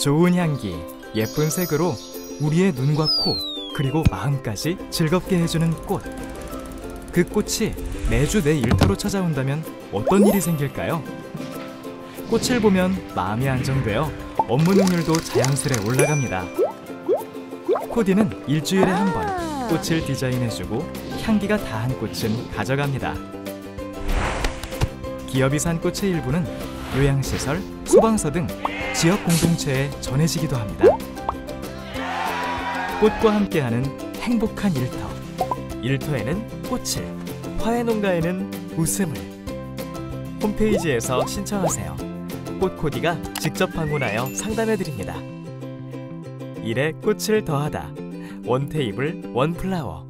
좋은 향기, 예쁜 색으로 우리의 눈과 코, 그리고 마음까지 즐겁게 해주는 꽃. 그 꽃이 매주 내 일터로 찾아온다면 어떤 일이 생길까요? 꽃을 보면 마음이 안정되어 업무 능률도 자연스레 올라갑니다. 코디는 일주일에 한 번 꽃을 디자인해주고 향기가 다한 꽃은 가져갑니다. 기업이 산 꽃의 일부는 요양시설, 소방서 등 지역 공동체에 전해지기도 합니다. 꽃과 함께하는 행복한 일터. 일터에는 꽃을, 화훼농가에는 웃음을. 홈페이지에서 신청하세요. 꽃코디가 직접 방문하여 상담해드립니다. 일에 꽃을 더하다. 원 테이블 원 플라워.